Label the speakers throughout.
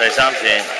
Speaker 1: 水上行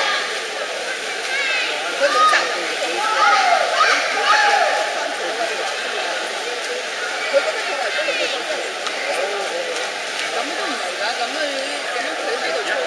Speaker 2: 咱们，咱们谁没有错？